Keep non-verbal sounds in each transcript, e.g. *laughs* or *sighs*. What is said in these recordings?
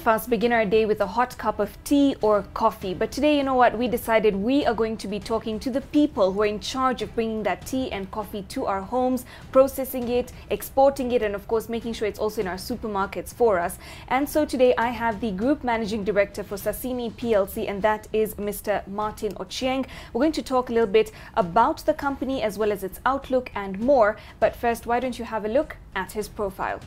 Of us begin our day with a hot cup of tea or coffee, but today, you know what, we decided we are going to be talking to the people who are in charge of bringing that tea and coffee to our homes, processing it, exporting it, and of course, making sure it's also in our supermarkets for us. And so today I have the Group Managing Director for Sasini PLC, and that is Mr. Martin Ochieng. We're going to talk a little bit about the company as well as its outlook and more. But first, why don't you have a look at his profile?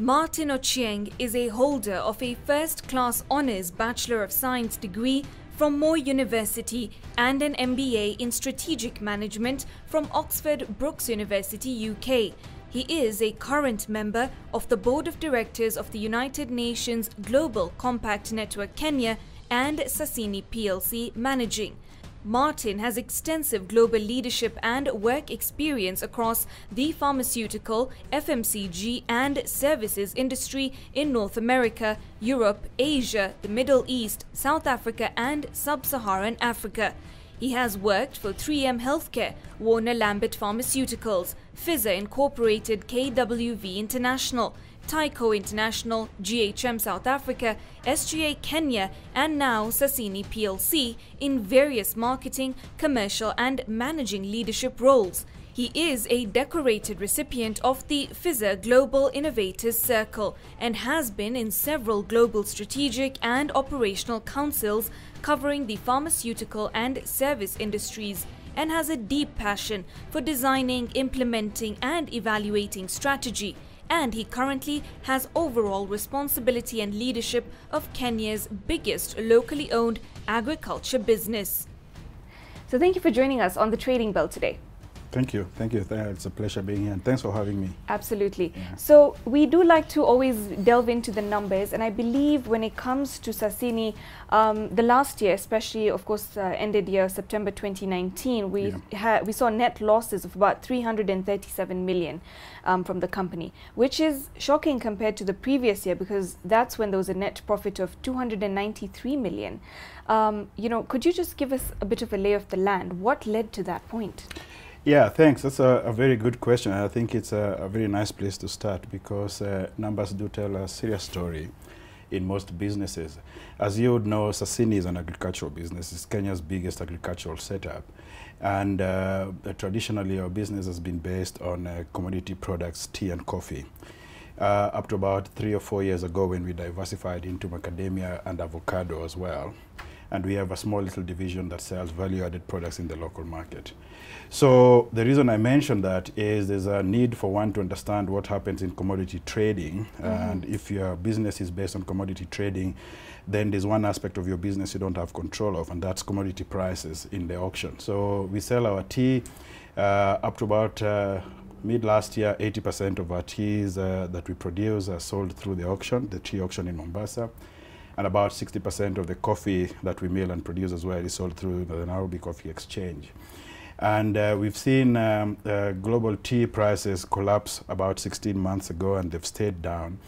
Martin Ochieng is a holder of a first-class honours Bachelor of Science degree from Moi University and an MBA in Strategic Management from Oxford Brookes University, UK. He is a current member of the Board of Directors of the United Nations Global Compact Network Kenya and Sasini PLC Managing. Martin has extensive global leadership and work experience across the pharmaceutical, FMCG, and services industry in North America, Europe, Asia, the Middle East, South Africa, and Sub Saharan Africa. He has worked for 3M Healthcare, Warner Lambert Pharmaceuticals, Pfizer Incorporated, KWV International, Tyco International, GHM South Africa, SGA Kenya, and now Sasini PLC in various marketing, commercial, and managing leadership roles. He is a decorated recipient of the Pfizer Global Innovators Circle and has been in several global strategic and operational councils covering the pharmaceutical and service industries and has a deep passion for designing, implementing, and evaluating strategy and he currently has overall responsibility and leadership of Kenya's biggest locally owned agriculture business. So thank you for joining us on the Trading Bell today. Thank you. Thank you. It's a pleasure being here. And thanks for having me. Absolutely. Yeah. So we do like to always delve into the numbers. And I believe when it comes to Sasini, um, the last year, especially, of course, uh, ended year September 2019, we, yeah. we saw net losses of about 337 million um, from the company, which is shocking compared to the previous year because that's when there was a net profit of 293 million. Um, you know, could you just give us a bit of a lay of the land? What led to that point? Yeah, thanks. That's a, a, very good question. I think it's a, a very nice place to start because uh, numbers do tell a serious story in most businesses. As you would know, Sasini is an agricultural business. It's Kenya's biggest agricultural setup. And uh, traditionally, our business has been based on uh, commodity products, tea and coffee. Uh, up to about three or four years ago when we diversified into macadamia and avocado as well. And we have a small little division that sells value-added products in the local market. So the reason I mention that is there's a need for one to understand what happens in commodity trading. Mm -hmm. And if your business is based on commodity trading, then there's one aspect of your business you don't have control of, and that's commodity prices in the auction. So we sell our tea uh, up to about uh, mid last year, 80% of our teas uh, that we produce are sold through the auction, the tea auction in Mombasa. And about 60% of the coffee that we mill and produce as well is sold through the Nairobi Coffee Exchange. And uh, we've seen um, uh, global tea prices collapse about 16 months ago and they've stayed down.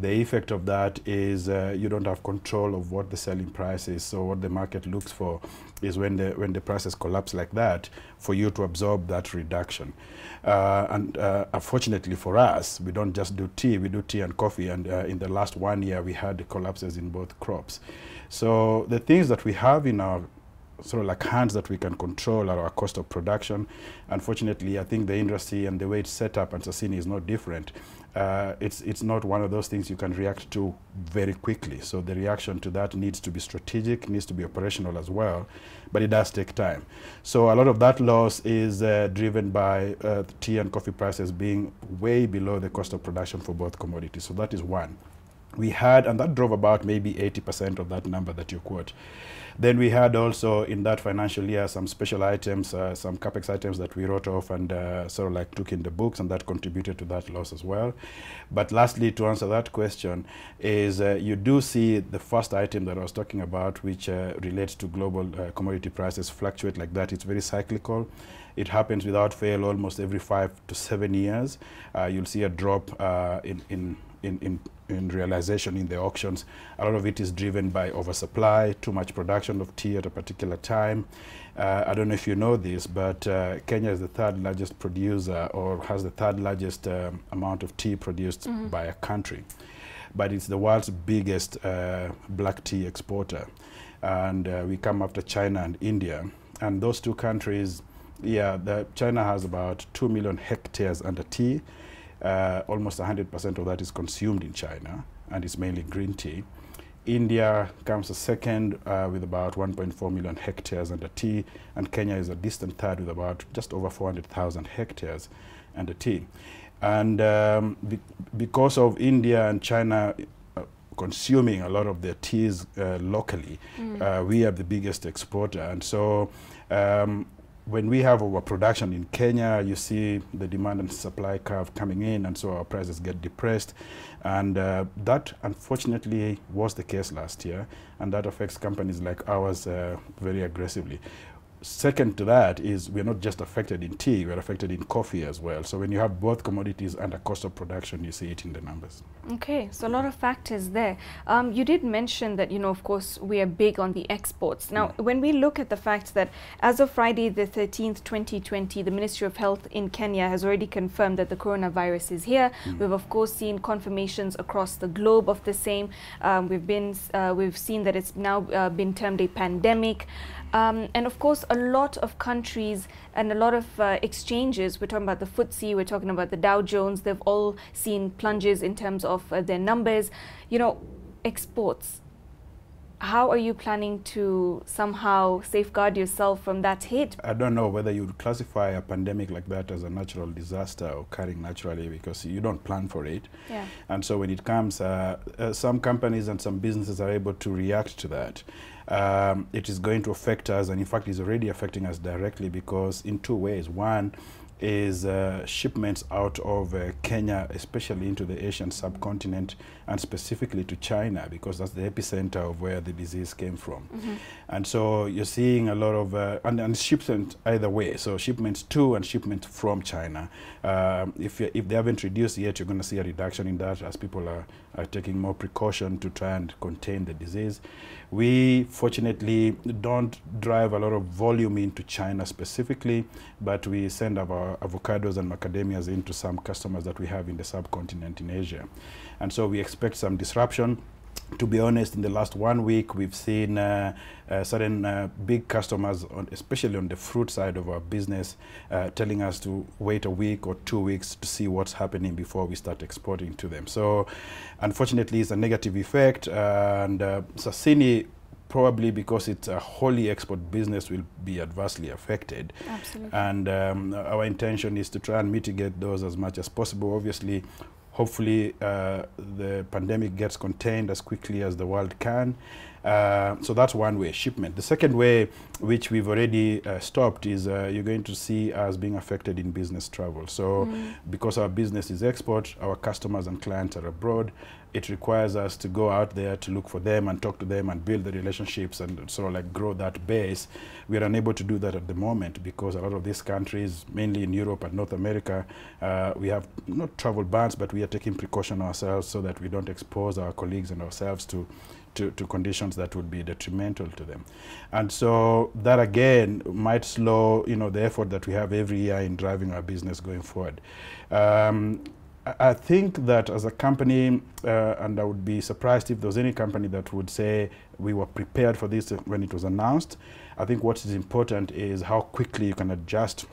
The effect of that is uh, you don't have control of what the selling price is. So what the market looks for is when the, when the prices collapse like that, for you to absorb that reduction. Uh, and uh, unfortunately for us, we don't just do tea, we do tea and coffee. And uh, in the last one year, we had collapses in both crops. So the things that we have in our sort of like hands that we can control are our cost of production. Unfortunately, I think the industry and the way it's set up and Sasini is not different. Uh, it's, it's not one of those things you can react to very quickly. So the reaction to that needs to be strategic, needs to be operational as well, but it does take time. So a lot of that loss is uh, driven by uh, tea and coffee prices being way below the cost of production for both commodities. So that is one. We had, and that drove about maybe 80% of that number that you quote. Then we had also in that financial year some special items, uh, some capex items that we wrote off and uh, sort of like took in the books, and that contributed to that loss as well. But lastly, to answer that question, is uh, you do see the first item that I was talking about, which uh, relates to global uh, commodity prices fluctuate like that. It's very cyclical. It happens without fail almost every five to seven years. Uh, you'll see a drop in, in in, in, in realization in the auctions. A lot of it is driven by oversupply, too much production of tea at a particular time. Uh, I don't know if you know this, but uh, Kenya is the third largest producer or has the third largest um, amount of tea produced mm -hmm. by a country. but it's the world's biggest uh, black tea exporter. And uh, we come after China and India. And those two countries, yeah, the China has about 2 million hectares under tea. Uh, almost 100% of that is consumed in China, and it's mainly green tea. India comes a second uh, with about 1.4 million hectares under tea, and Kenya is a distant third with about just over 400,000 hectares under tea. And um, be because of India and China uh, consuming a lot of their teas uh, locally, mm. we are the biggest exporter. And so um, when we have overproduction in Kenya, you see the demand and supply curve coming in, and so our prices get depressed. And uh, that, unfortunately, was the case last year, and that affects companies like ours uh, very aggressively second to that is we're not just affected in tea, we're affected in coffee as well. So when you have both commodities and a cost of production, you see it in the numbers. Okay, so a lot of factors there. Um, you did mention that, you know, of course, we are big on the exports. Now, mm. when we look at the fact that as of Friday the 13th, 2020, the Ministry of Health in Kenya has already confirmed that the coronavirus is here. Mm. We've, of course, seen confirmations across the globe of the same. Um, we've been, uh, we've seen that it's now uh, been termed a pandemic. Um, and of course, a lot of countries and a lot of uh, exchanges, we're talking about the FTSE, we're talking about the Dow Jones, they've all seen plunges in terms of uh, their numbers. You know, exports. How are you planning to somehow safeguard yourself from that hit? I don't know whether you would classify a pandemic like that as a natural disaster occurring naturally because you don't plan for it. Yeah. And so when it comes, uh, uh some companies and some businesses are able to react to that um, it is going to affect us, and in fact, is already affecting us directly because in two ways. One, is uh, shipments out of uh, Kenya, especially into the Asian subcontinent and specifically to China because that's the epicenter of where the disease came from. Mm -hmm. And so you're seeing a lot of, uh, and, and shipments either way, so shipments to and shipments from China. Um, if, if they haven't reduced yet, you're going to see a reduction in that as people are, are taking more precaution to try and contain the disease. We fortunately don't drive a lot of volume into China specifically, but we send our avocados and macadamias into some customers that we have in the subcontinent in Asia. And so we expect some disruption to be honest, in the last one week, we've seen uh, uh, certain uh, big customers, on, especially on the fruit side of our business, uh, telling us to wait a week or two weeks to see what's happening before we start exporting to them. So, unfortunately, it's a negative effect. and uh, Sasini probably because it's a wholly export business will be adversely affected. Absolutely. And um, our intention is to try and mitigate those as much as possible. Obviously, hopefully uh, the pandemic gets contained as quickly as the world can. Uh, so that's one way, shipment. The second way, which we've already uh, stopped, is uh, you're going to see us being affected in business travel. So mm. because our business is export, our customers and clients are abroad, it requires us to go out there to look for them and talk to them and build the relationships and sort of like grow that base. We are unable to do that at the moment because a lot of these countries, mainly in Europe and North America, uh, we have not travel bans, but we are taking precaution ourselves so that we don't expose our colleagues and ourselves to to, to, conditions that would be detrimental to them. And so that again might slow you know, the effort that we have every year in driving our business going forward. Um, I think that as a company, uh, and I would be surprised if there was any company that would say we were prepared for this when it was announced. I think what is important is how quickly you can adjust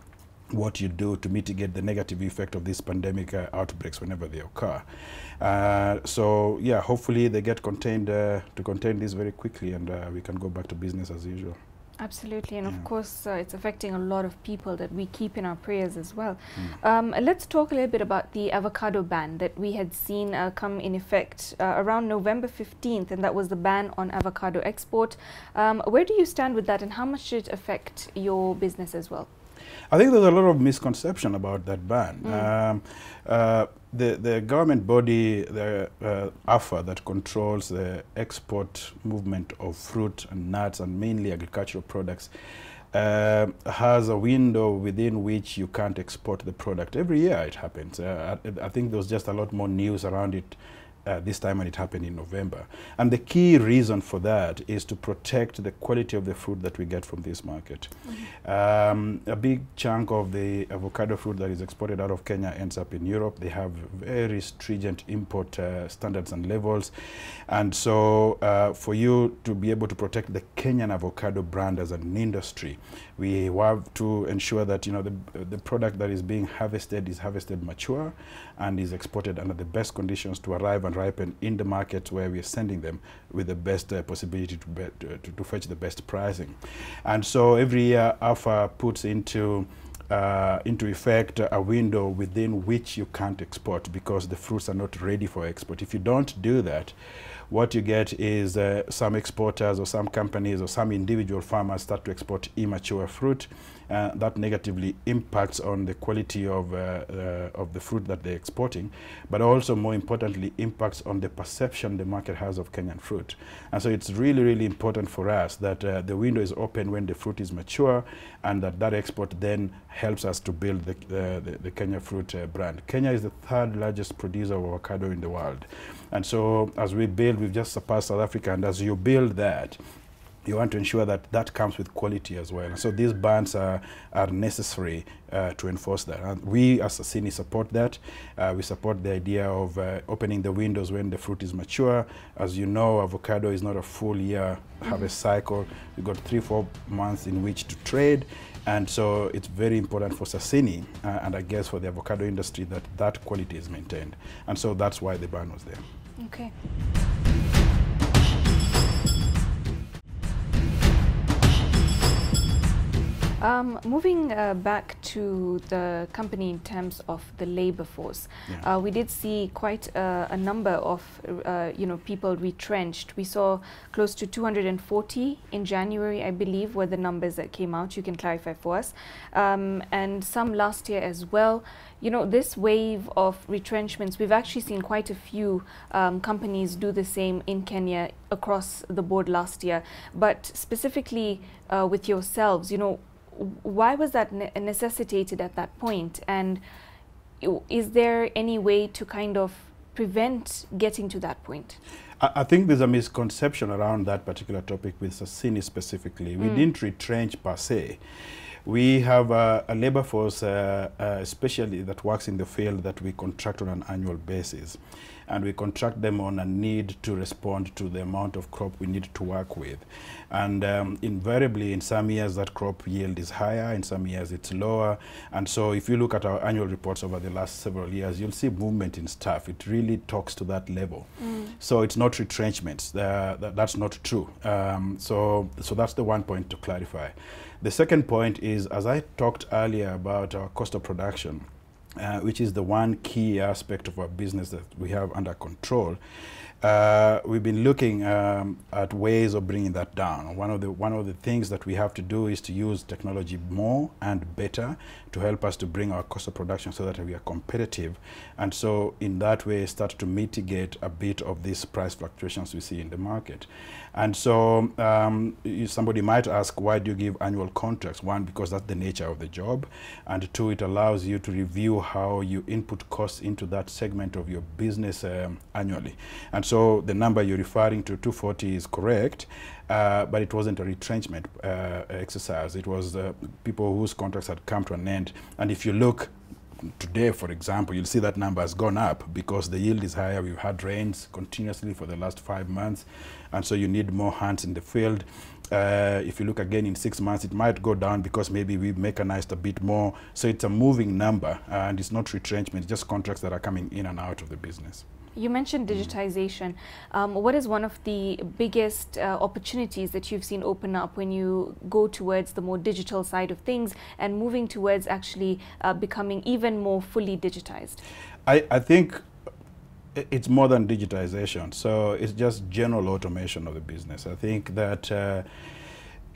what you do to mitigate the negative effect of these pandemic uh, outbreaks whenever they occur. Uh, so yeah, hopefully they get contained uh, to contain this very quickly and uh, we can go back to business as usual. Absolutely, and yeah. of course, uh, it's affecting a lot of people that we keep in our prayers as well. Mm. Um, let's talk a little bit about the avocado ban that we had seen uh, come in effect uh, around November 15th, and that was the ban on avocado export. Um, where do you stand with that, and how much did it affect your business as well? I think there's a lot of misconception about that ban. Mm. Um, uh, the, the government body, the uh, AFA, that controls the export movement of fruit and nuts and mainly agricultural products, uh, has a window within which you can't export the product. Every year it happens. Uh, I, I, think there was just a lot more news around it uh, this time when it happened in November. And the key reason for that is to protect the quality of the fruit that we get from this market. Um, a big chunk of the avocado fruit that is exported out of Kenya ends up in Europe. They have very stringent import uh, standards and levels. And so uh, for you to be able to protect the Kenyan avocado brand as an industry, we have to ensure that you know the, the product that is being harvested is harvested mature and is exported under the best conditions to arrive and ripen in the market where we are sending them with the best uh, possibility to, to, to fetch the best pricing. And so every year AFA puts into uh, into effect a window within which you can't export because the fruits are not ready for export. If you don't do that, what you get is uh, some exporters or some companies or some individual farmers start to export immature fruit. Uh, that negatively impacts on the quality of, uh, uh, of the fruit that they're exporting, but also more importantly impacts on the perception the market has of Kenyan fruit. And so it's really, really important for us that uh, the window is open when the fruit is mature and that that export then helps us to build the, the, the Kenya fruit uh, brand. Kenya is the third largest producer of avocado in the world. And so as we build, we've just surpassed South Africa. And as you build that, you want to ensure that that comes with quality as well. And so these bans are, are necessary uh, to enforce that. And we as Sasini support that. Uh, we support the idea of uh, opening the windows when the fruit is mature. As you know, avocado is not a full year mm -hmm. harvest cycle. We've got three, four months in which to trade. And so it's very important for Sasini uh, and I guess for the avocado industry that that quality is maintained. And so that's why the ban was there. Okay. Um, moving uh, back to the company in terms of the labor force, yeah. uh, we did see quite uh, a number of uh, you know people retrenched. We saw close to 240 in January, I believe, were the numbers that came out. You can clarify for us, um, and some last year as well. You know, this wave of retrenchments, we've actually seen quite a few um, companies do the same in Kenya across the board last year. But specifically uh, with yourselves, you know why was that ne necessitated at that point? And is there any way to kind of prevent getting to that point? I, I think there's a misconception around that particular topic with Sasini specifically. Mm. We didn't retrench per se. We have a, a labor force, uh, uh, especially that works in the field, that we contract on an annual basis and we contract them on a need to respond to the amount of crop we need to work with. And um, invariably, in some years, that crop yield is higher, in some years it's lower. And so if you look at our annual reports over the last several years, you'll see movement in staff. It really talks to that level. Mm. So it's not retrenchments. Uh, that, that's not true. Um, so, so that's the one point to clarify. The second point is, as I talked earlier about our cost of production, uh, which is the one key aspect of our business that we have under control. Uh, we've been looking um, at ways of bringing that down. One of the one of the things that we have to do is to use technology more and better to help us to bring our cost of production so that we are competitive, and so in that way start to mitigate a bit of these price fluctuations we see in the market. And so um, somebody might ask, why do you give annual contracts? One, because that's the nature of the job, and two, it allows you to review how you input costs into that segment of your business um, annually. And so the number you're referring to, 240, is correct, uh, but it wasn't a retrenchment uh, exercise. It was uh, people whose contracts had come to an end. And if you look today, for example, you'll see that number has gone up because the yield is higher. We've had rains continuously for the last five months, and so you need more hands in the field. Uh, if you look again in six months, it might go down because maybe we've mechanized a bit more. So it's a moving number, and it's not retrenchment, it's just contracts that are coming in and out of the business. You mentioned digitization. Um, what is one of the biggest uh, opportunities that you've seen open up when you go towards the more digital side of things and moving towards actually uh, becoming even more fully digitized? I, I think it's more than digitization. So it's just general automation of the business. I think that uh,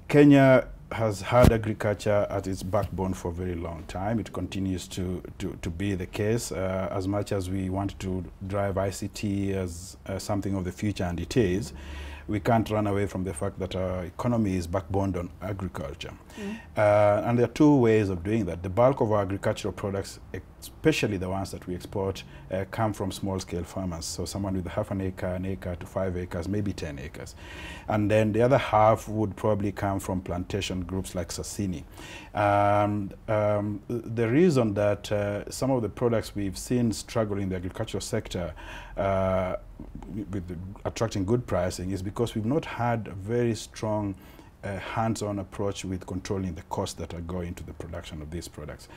Kenya has had agriculture at its backbone for a very long time. It continues to, to, to be the case uh, as much as we want to drive ICT as uh, something of the future, and it is. We can't run away from the fact that our economy is backboned on agriculture. Uh, and there are two ways of doing that. The bulk of our agricultural products, especially the ones that we export, uh, come from small-scale farmers. So someone with half an acre, an acre to five acres, maybe 10 acres. And then the other half would probably come from plantation groups like Sasini. Um, um, the reason that uh, some of the products we've seen struggle in the agricultural sector uh, with attracting good pricing is because we've not had a very strong uh, hands-on approach with controlling the costs that are going into the production of these products.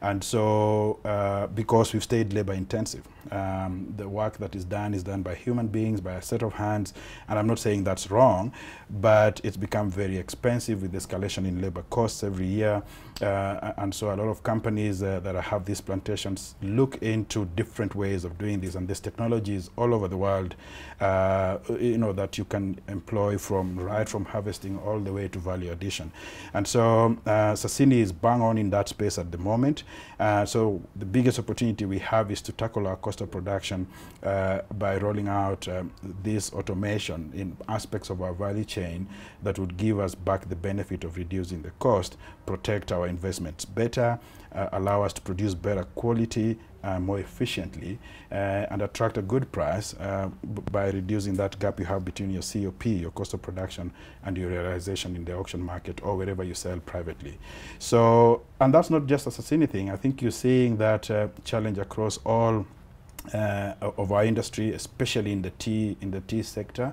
And so, uh, because we've stayed labor intensive, um, the work that is done is done by human beings, by a set of hands, and I'm not saying that's wrong, but it's become very expensive with escalation in labor costs every year. Uh, and so a lot of companies uh, that have these plantations look into different ways of doing this, and there's technologies all over the world, uh, you know, that you can employ from right from harvesting all the way to value addition. And so uh, Sassini is bang on in that space at the moment. Uh, so the biggest opportunity we have is to tackle our cost of production uh, by rolling out um, this automation in aspects of our value chain that would give us back the benefit of reducing the cost, protect our investments better, uh, allow us to produce better quality uh, more efficiently uh, and attract a good price uh, by reducing that gap you have between your COP, your cost of production, and your realization in the auction market or wherever you sell privately. So, and that's not just a Sasini thing. I think you're seeing that uh, challenge across all uh, of our industry, especially in the tea in the tea sector.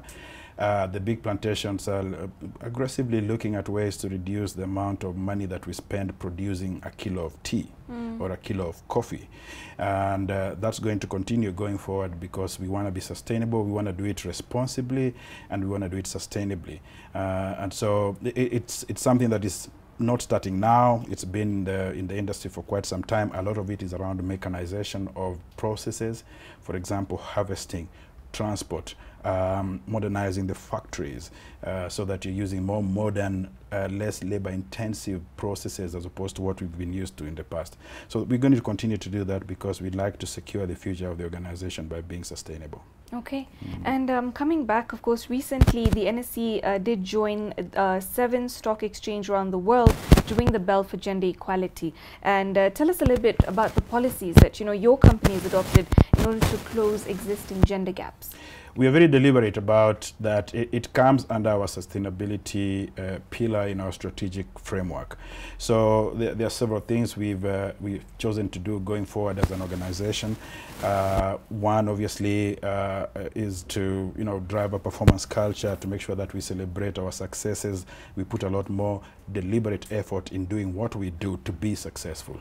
Uh, the big plantations are uh, aggressively looking at ways to reduce the amount of money that we spend producing a kilo of tea mm. or a kilo of coffee. And uh, that's going to continue going forward because we want to be sustainable, we want to do it responsibly, and we want to do it sustainably. Uh, and so it, it's, it's something that is not starting now. It's been in the, in the industry for quite some time. A lot of it is around mechanization of processes. For example, harvesting, transport, um, modernizing the factories uh, so that you're using more modern, uh, less labor intensive processes as opposed to what we've been used to in the past. So we're going to continue to do that because we'd like to secure the future of the organization by being sustainable. Okay. Mm. And um, coming back, of course, recently the NSE uh, did join uh, seven stock exchange around the world to ring the bell for gender equality. And uh, tell us a little bit about the policies that you know your company has adopted in order to close existing gender gaps we are very deliberate about that. It, it comes under our sustainability uh, pillar in our strategic framework. So there, there are several things we've uh, we've chosen to do going forward as an organization. Uh, one, obviously, uh, is to you know drive a performance culture to make sure that we celebrate our successes. We put a lot more deliberate effort in doing what we do to be successful.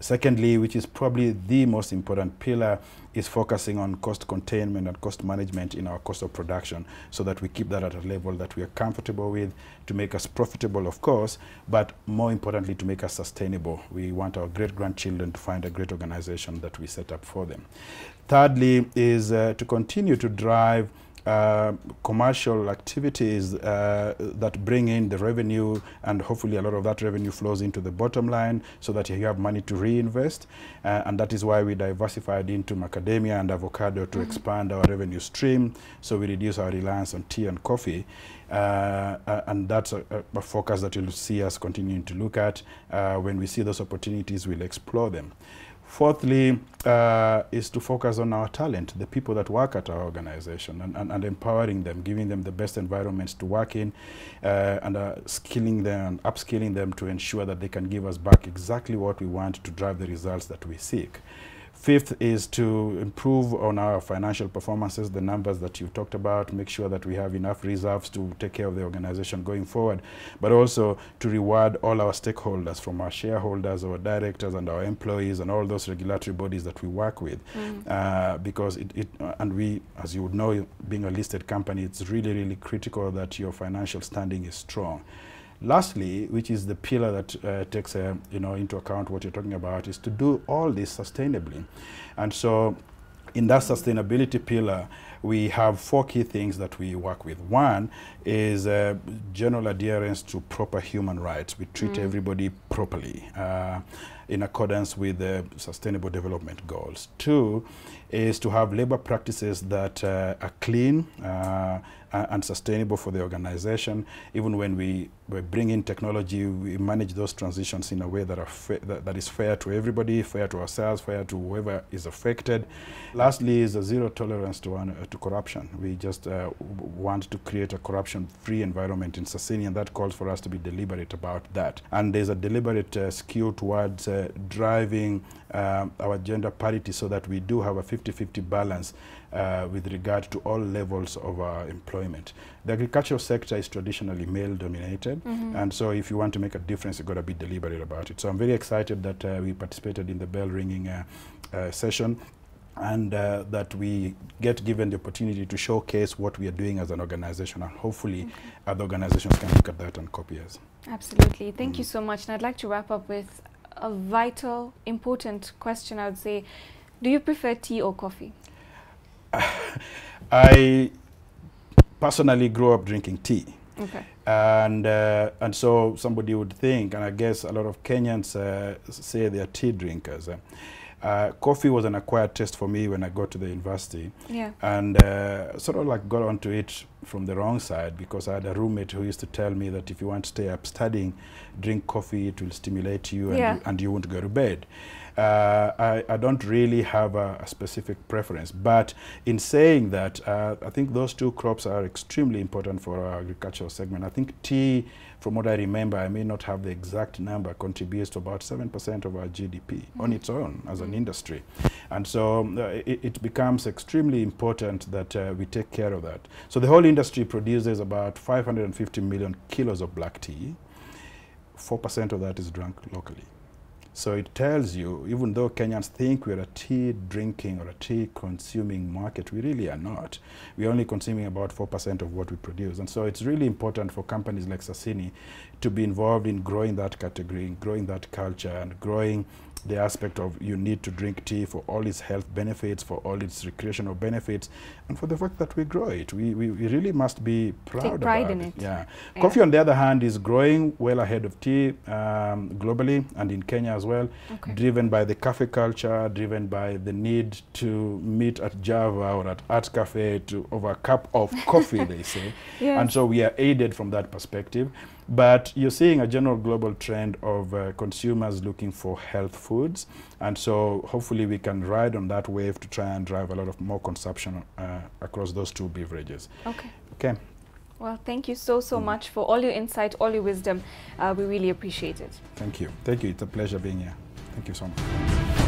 Secondly, which is probably the most important pillar, is focusing on cost containment and cost management in our cost of production so that we keep that at a level that we are comfortable with to make us profitable, of course, but more importantly, to make us sustainable. We want our great-grandchildren to find a great organization that we set up for them. Thirdly is uh, to continue to drive uh, commercial activities uh, that bring in the revenue and hopefully a lot of that revenue flows into the bottom line so that you have money to reinvest. Uh, and that is why we diversified into macadamia and avocado to mm -hmm. expand our revenue stream. So we reduce our reliance on tea and coffee. Uh, uh, and that's a, a, focus that you'll see us continuing to look at uh, when we see those opportunities we'll explore them Fourthly, uh, is to focus on our talent, the people that work at our organization, and, and, and empowering them, giving them the best environments to work in, uh, and uh, skilling them upskilling them to ensure that they can give us back exactly what we want to drive the results that we seek. Fifth is to improve on our financial performances, the numbers that you talked about, make sure that we have enough reserves to take care of the organization going forward, but also to reward all our stakeholders from our shareholders, our directors and our employees and all those regulatory bodies that we work with. Mm. Uh, because it, it uh, and we, as you would know, being a listed company, it's really, really critical that your financial standing is strong. Lastly, which is the pillar that uh, takes uh, you know into account what you're talking about, is to do all this sustainably. And so in that sustainability pillar, we have four key things that we work with. One is uh, general adherence to proper human rights. We treat mm. everybody properly. Uh, in accordance with the Sustainable Development Goals. Two is to have labor practices that uh, are clean uh, and sustainable for the organization. Even when we, we bring in technology, we manage those transitions in a way that, are that, that is fair to everybody, fair to ourselves, fair to whoever is affected. Lastly is a zero tolerance to, uh, to corruption. We just uh, want to create a corruption-free environment in Sasini, and that calls for us to be deliberate about that. And there's a deliberate uh, skew towards uh, driving um, our gender parity so that we do have a 50-50 balance uh, with regard to all levels of our employment. The agricultural sector is traditionally male dominated mm -hmm. and so if you want to make a difference you've got to be deliberate about it. So I'm very excited that uh, we participated in the bell ringing uh, uh session and uh, that we get given the opportunity to showcase what we are doing as an organization and hopefully okay. other organizations can look at that and copy us. Absolutely. Thank mm. you so much. And I'd like to wrap up with a vital, important question, I would say. Do you prefer tea or coffee? *sighs* I personally grew up drinking tea. Okay. And uh, and so somebody would think, and I guess a lot of Kenyans uh, say they are tea drinkers. Uh, coffee was an acquired taste for me when I got to the university. Yeah. And uh, sort of like got onto it from the wrong side because I had a roommate who used to tell me that if you want to stay up studying, drink coffee, it will stimulate you and, yeah. you, and you won't go to bed. Uh, I, I, don't really have a, a, specific preference. But in saying that, uh, I think those two crops are extremely important for our agricultural segment. I think tea, from what I remember, I may not have the exact number, contributes to about 7% of our GDP mm -hmm. on its own as an mm-hmm. industry. And so uh, it, it, becomes extremely important that uh, we take care of that. So the whole industry produces about 550 million kilos of black tea. 4% of that is drunk locally. So it tells you, even though Kenyans think we're a tea drinking or a tea consuming market, we really are not. We're only consuming about 4% of what we produce. And so it's really important for companies like Sassini to be involved in growing that category, growing that culture, and growing the aspect of you need to drink tea for all its health benefits, for all its recreational benefits, and for the fact that we grow it. We, we, we really must be proud Take pride in it. Yeah. yeah. Coffee, on the other hand, is growing well ahead of tea um, globally and in Kenya as well, okay. driven by the cafe culture, driven by the need to meet at Java or at Art Cafe to over a cup of coffee, they say. *laughs* Yes. And so we are aided from that perspective. But you're seeing a general global trend of uh, consumers looking for health foods. And so hopefully we can ride on that wave to try and drive a lot of more consumption uh, across those two beverages. Okay. Okay. Well, thank you so, so mm. much for all your insight, all your wisdom. Uh, we really appreciate it. Thank you. Thank you. It's a pleasure being here. Thank you so much.